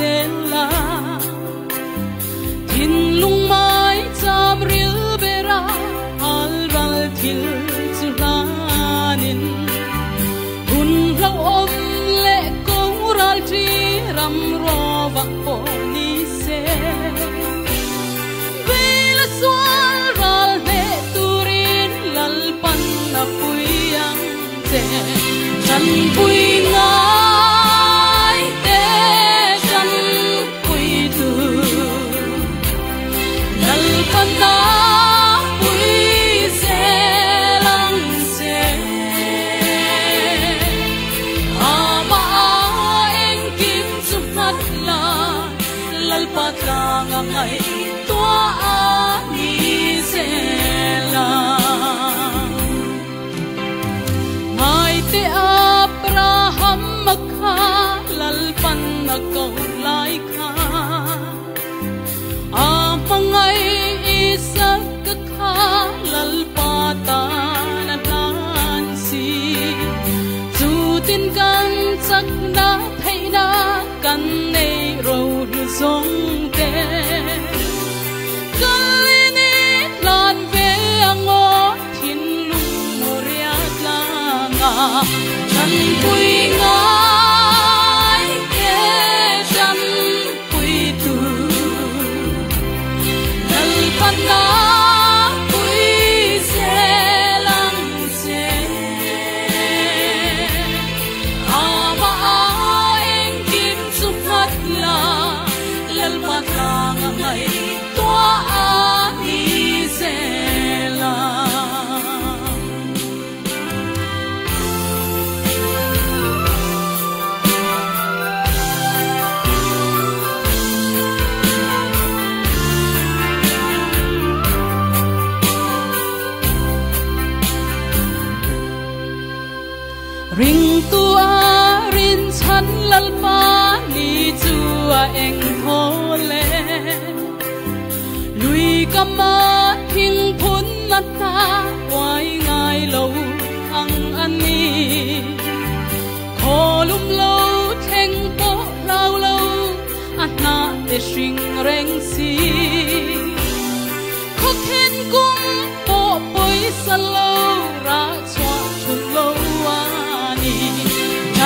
nga tin lung mai cham ril bera al ral til chu ranin hun rau om le ko ral tri ram ro va po ni se ve la swal ral ve turin lal pan na puyang te chan pui la ngai tua a ni se la. Mai te abraham makha lal pan na ko lai kha. À, Amangai isak kha lal pata na nan si. Tin kan sak na thai kan nei chân quy pui ring tua, rin chan lal pa, ni chua eng thole lui kama thing phun na ta quay ngai lâu ang ani kholum lo theng po lao lâu na te shing reng si. Khóc khen cung po poi sa lâu ra chua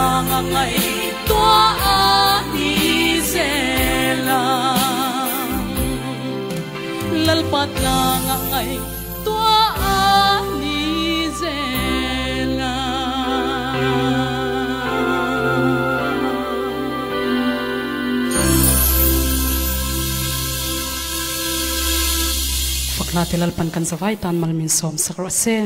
nga la ngai tua a ni se la lal pat la ngai tua a ni se la fakla telal pan kan savai tan malmin som sakra se